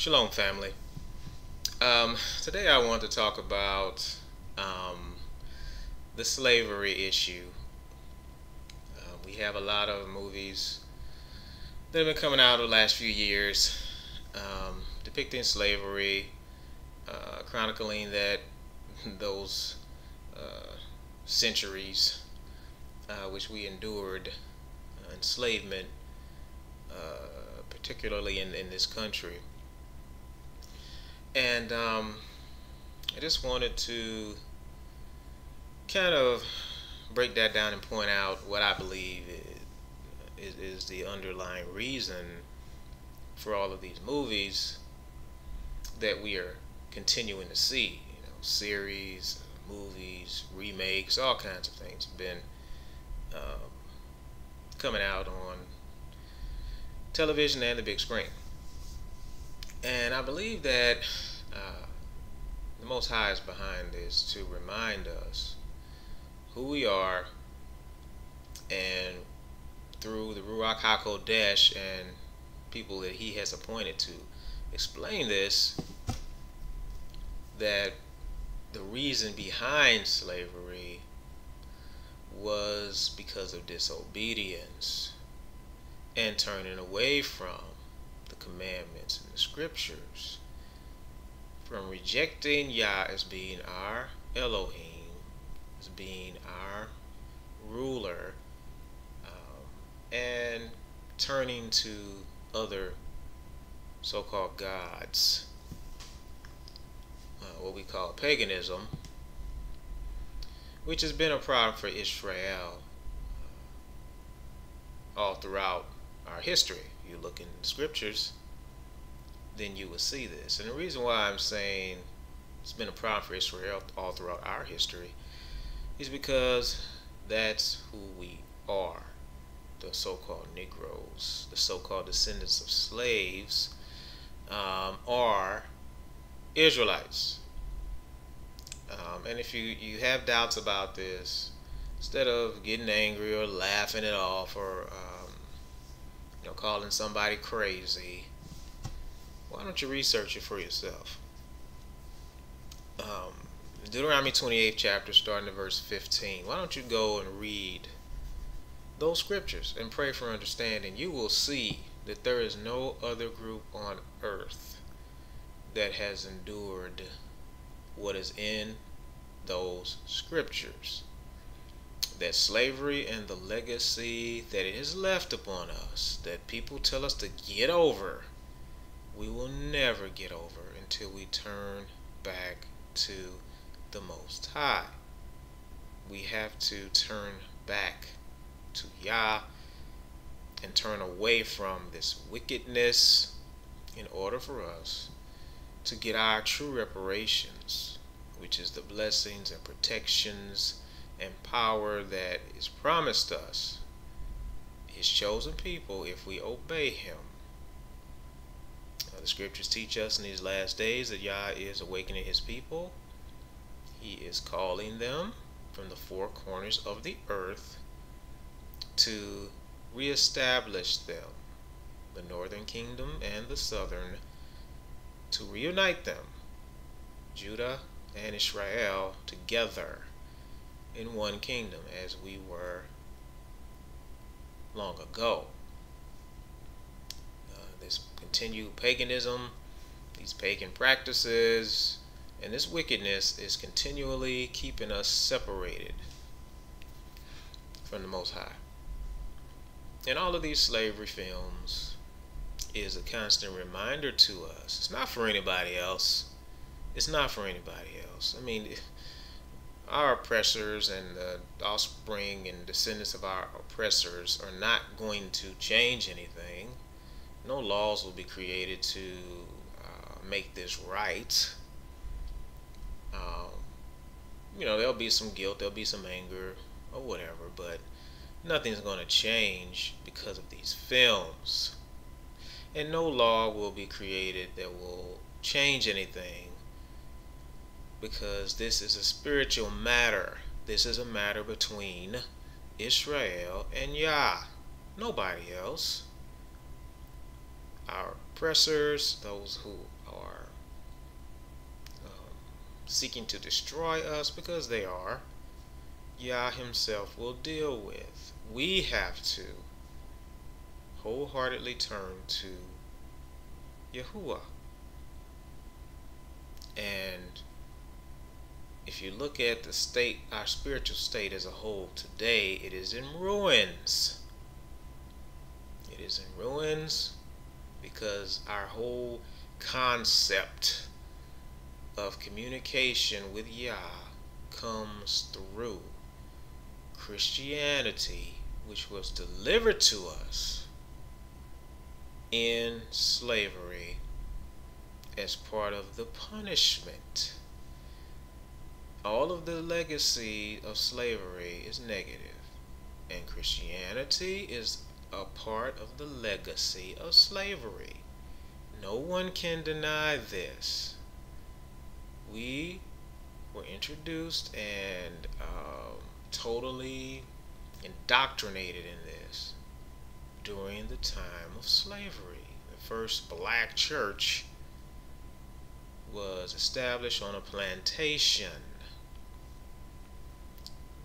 Shalom, family. Um, today I want to talk about um, the slavery issue. Uh, we have a lot of movies that have been coming out over the last few years um, depicting slavery, uh, chronicling that those uh, centuries uh, which we endured uh, enslavement, uh, particularly in, in this country. And um, I just wanted to kind of break that down and point out what I believe is, is the underlying reason for all of these movies that we are continuing to see. You know, series, movies, remakes, all kinds of things have been um, coming out on television and the big screen. And I believe that uh, the Most High is behind this to remind us who we are and through the Ruach HaKodesh and people that he has appointed to explain this that the reason behind slavery was because of disobedience and turning away from the commandments and the scriptures, from rejecting Yah as being our Elohim, as being our ruler, um, and turning to other so called gods, uh, what we call paganism, which has been a problem for Israel uh, all throughout our history. You look in the scriptures, then you will see this. And the reason why I'm saying it's been a problem for Israel all throughout our history is because that's who we are. The so called Negroes, the so called descendants of slaves, um, are Israelites. Um, and if you, you have doubts about this, instead of getting angry or laughing it off or um, you know calling somebody crazy, why don't you research it for yourself? Um, Deuteronomy 28th chapter, starting at verse 15. Why don't you go and read those scriptures and pray for understanding? You will see that there is no other group on earth that has endured what is in those scriptures. That slavery and the legacy that it has left upon us, that people tell us to get over, we will never get over until we turn back to the Most High. We have to turn back to Yah and turn away from this wickedness in order for us to get our true reparations, which is the blessings and protections and power that is promised us, his chosen people, if we obey him. Now, the scriptures teach us in these last days that Yah is awakening his people. He is calling them from the four corners of the earth to reestablish them, the northern kingdom and the southern, to reunite them, Judah and Israel, together in one kingdom as we were long ago. Uh, this continued paganism, these pagan practices, and this wickedness is continually keeping us separated from the Most High. And all of these slavery films is a constant reminder to us. It's not for anybody else. It's not for anybody else. I mean, our oppressors and the offspring and descendants of our oppressors are not going to change anything. No laws will be created to uh, make this right. Um, you know, there'll be some guilt, there'll be some anger, or whatever, but nothing's going to change because of these films. And no law will be created that will change anything because this is a spiritual matter. This is a matter between Israel and Yah. Nobody else. Our oppressors, those who are um, seeking to destroy us, because they are, Yah Himself will deal with. We have to wholeheartedly turn to Yahuwah. And if you look at the state, our spiritual state as a whole today, it is in ruins. It is in ruins because our whole concept of communication with Yah comes through Christianity, which was delivered to us in slavery as part of the punishment. All of the legacy of slavery is negative, and Christianity is a part of the legacy of slavery. No one can deny this. We were introduced and uh, totally indoctrinated in this during the time of slavery. The first black church was established on a plantation.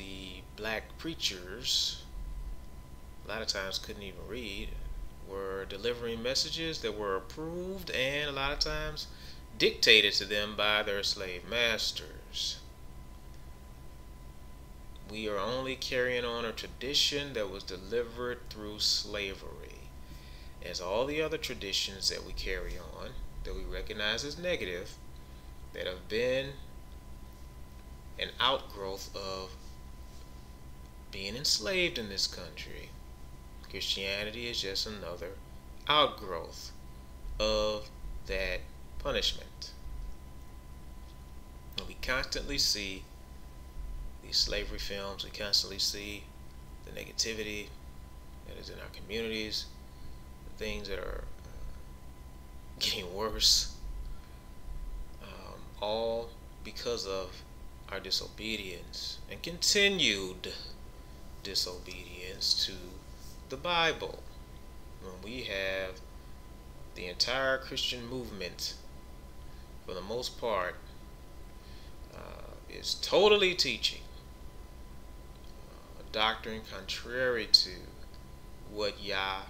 The black preachers, a lot of times couldn't even read, were delivering messages that were approved and a lot of times dictated to them by their slave masters. We are only carrying on a tradition that was delivered through slavery. As all the other traditions that we carry on, that we recognize as negative, that have been an outgrowth of being enslaved in this country. Christianity is just another outgrowth of that punishment. And we constantly see these slavery films, we constantly see the negativity that is in our communities, the things that are uh, getting worse, um, all because of our disobedience and continued disobedience to the Bible. When we have the entire Christian movement, for the most part, uh, is totally teaching a doctrine contrary to what Yah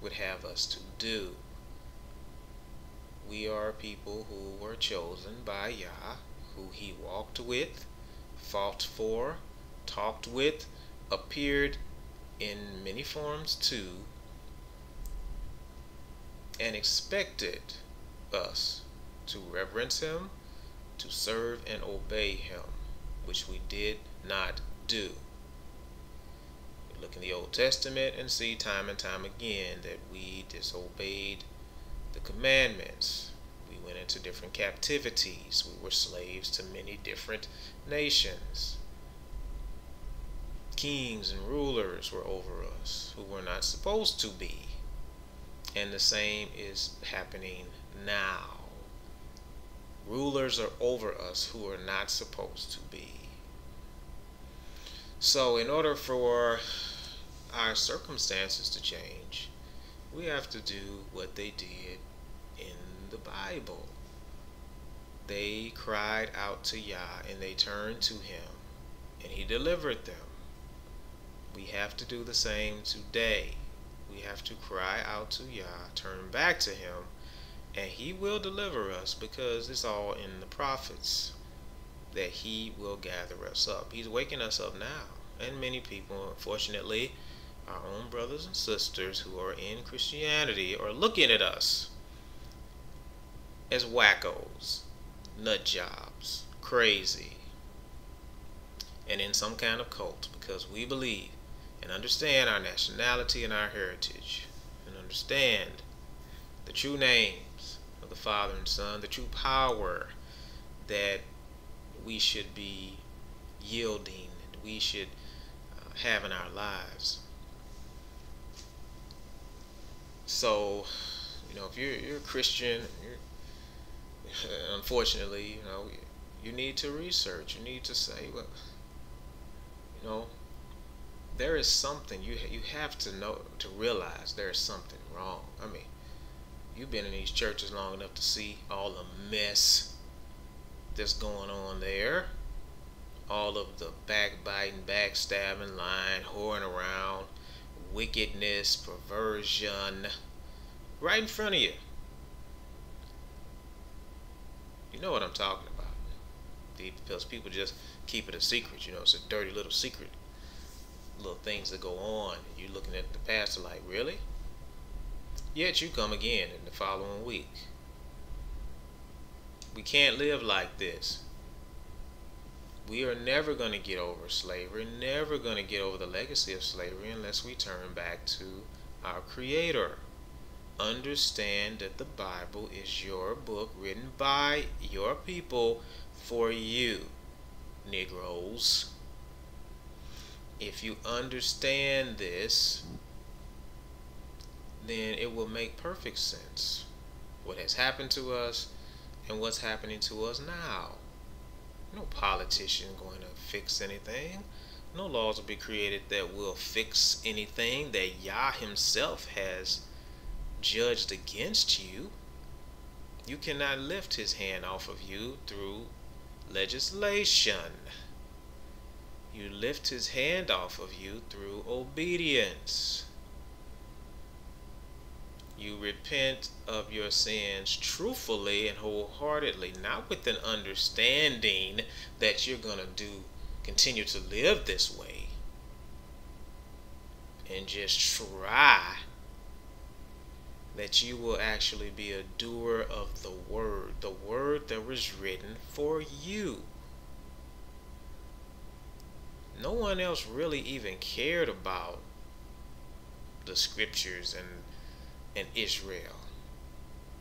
would have us to do. We are people who were chosen by Yah, who he walked with, fought for, talked with, appeared in many forms to, and expected us to reverence him, to serve and obey him, which we did not do look in the Old Testament and see time and time again that we disobeyed the commandments. We went into different captivities. We were slaves to many different nations. Kings and rulers were over us who were not supposed to be. And the same is happening now. Rulers are over us who are not supposed to be. So, in order for our circumstances to change, we have to do what they did in the Bible. They cried out to Yah and they turned to Him and He delivered them. We have to do the same today. We have to cry out to Yah, turn back to Him, and He will deliver us because it's all in the prophets that He will gather us up. He's waking us up now. And many people, unfortunately, our own brothers and sisters who are in Christianity are looking at us as wackos, nut jobs, crazy, and in some kind of cult because we believe and understand our nationality and our heritage and understand the true names of the Father and Son, the true power that we should be yielding and we should uh, have in our lives. So, you know, if you're you're a Christian, you're, unfortunately, you know, you need to research. You need to say, well, you know, there is something you you have to know to realize there is something wrong. I mean, You've been in these churches long enough to see all the mess that's going on there. All of the backbiting, backstabbing, lying, whoring around, wickedness, perversion, right in front of you. You know what I'm talking about. Because people just keep it a secret. You know, it's a dirty little secret. Little things that go on. You're looking at the pastor like, really? Yet you come again in the following week. We can't live like this. We are never going to get over slavery, never going to get over the legacy of slavery unless we turn back to our Creator. Understand that the Bible is your book written by your people for you, Negroes. If you understand this, then it will make perfect sense. What has happened to us and what's happening to us now. No politician going to fix anything. No laws will be created that will fix anything that Yah himself has judged against you. You cannot lift his hand off of you through legislation. You lift his hand off of you through obedience you repent of your sins truthfully and wholeheartedly, not with an understanding that you're going to do continue to live this way and just try that you will actually be a doer of the word, the word that was written for you. No one else really even cared about the scriptures and and Israel.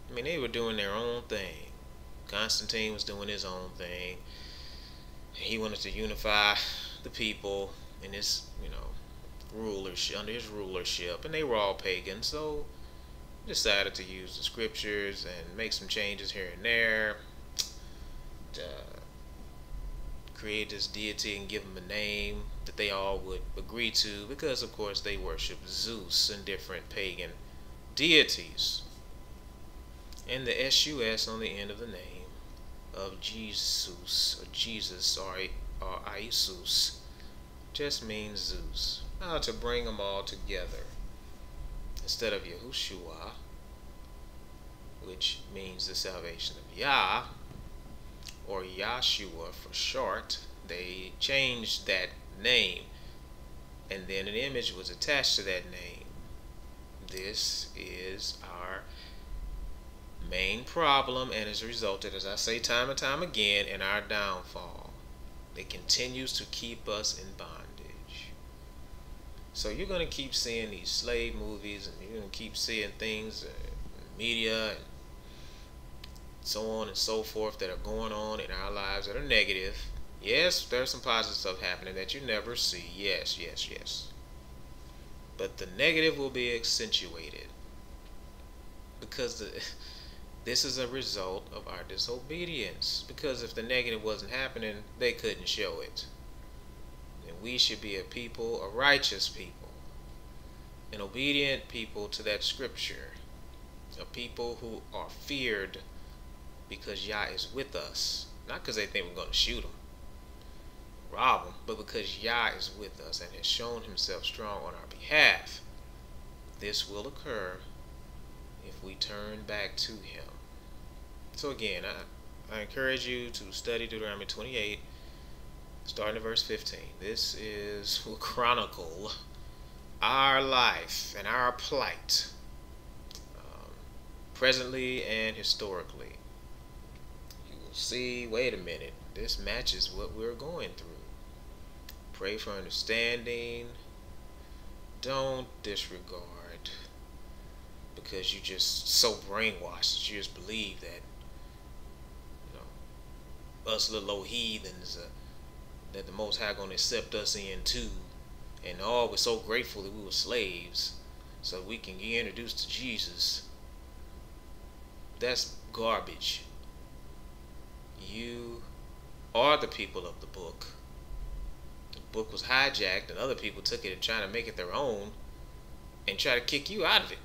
I mean, they were doing their own thing. Constantine was doing his own thing. He wanted to unify the people in his, you know, rulership under his rulership, and they were all pagan. So decided to use the scriptures and make some changes here and there. To create this deity and give him a name that they all would agree to, because of course they worship Zeus and different pagan deities and the SUS on the end of the name of Jesus or Jesus or, or Isus just means Zeus. Now to bring them all together instead of Yahushua, which means the salvation of Yah or Yahshua for short, they changed that name and then an image was attached to that name this is our main problem and has resulted, as I say time and time again, in our downfall. It continues to keep us in bondage. So you're going to keep seeing these slave movies and you're going to keep seeing things in media and so on and so forth that are going on in our lives that are negative. Yes, there's some positive stuff happening that you never see. Yes, yes, yes but the negative will be accentuated because the, this is a result of our disobedience. Because if the negative wasn't happening, they couldn't show it. And we should be a people, a righteous people, an obedient people to that scripture, a people who are feared because Yah is with us, not because they think we're going to shoot them rob them, but because Yah is with us and has shown himself strong on our behalf, this will occur if we turn back to him. So again, I, I encourage you to study Deuteronomy 28, starting at verse 15. This is will chronicle our life and our plight, um, presently and historically. See, wait a minute, this matches what we're going through. Pray for understanding. Don't disregard because you just so brainwashed that you just believe that you know us little old heathens uh, that the Most High gonna accept us in too, and all we're so grateful that we were slaves, so we can get introduced to Jesus. That's garbage. You are the people of the book The book was hijacked and other people took it and trying to make it their own and try to kick you out of it.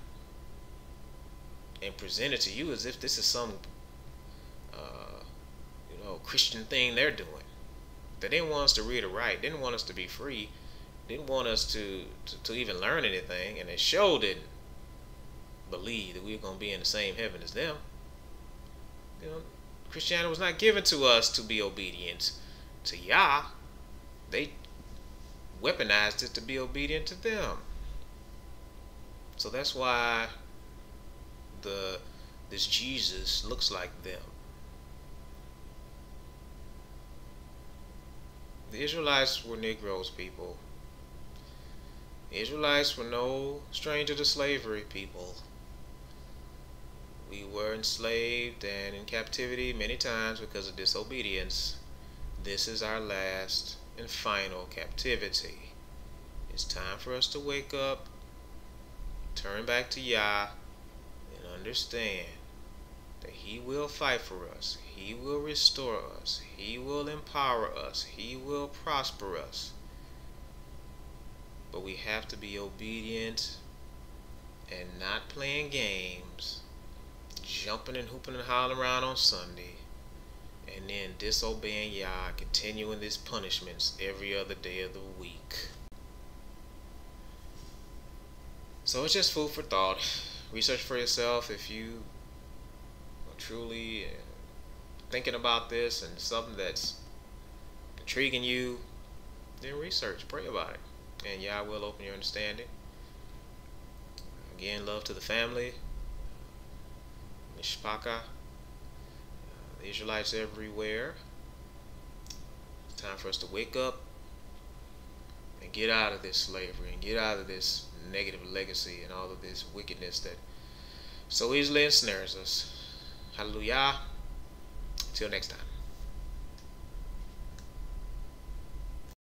and present it to you as if this is some uh, you know Christian thing they're doing. They didn't want us to read or write. Didn't want us to be free. Didn't want us to, to, to even learn anything. And they sure didn't believe that we were going to be in the same heaven as them. You know, Christianity was not given to us to be obedient to Yah. They weaponized it to be obedient to them. So that's why the this Jesus looks like them. The Israelites were Negroes people. The Israelites were no stranger to slavery people. We were enslaved and in captivity many times because of disobedience. This is our last and final captivity. It's time for us to wake up, turn back to Yah, and understand that He will fight for us. He will restore us. He will empower us. He will prosper us. But we have to be obedient and not playing games, jumping and hooping and hollering around on Sunday, and then disobeying Yah, continuing these punishments every other day of the week. So it's just food for thought. Research for yourself if you are truly uh, thinking about this and something that's intriguing you, then research, pray about it, and Yah will open your understanding. Again, love to the family, Mishpaka, uh, the Israelites everywhere. It's time for us to wake up and get out of this slavery and get out of this negative legacy and all of this wickedness that so easily ensnares us. Hallelujah. Until next time.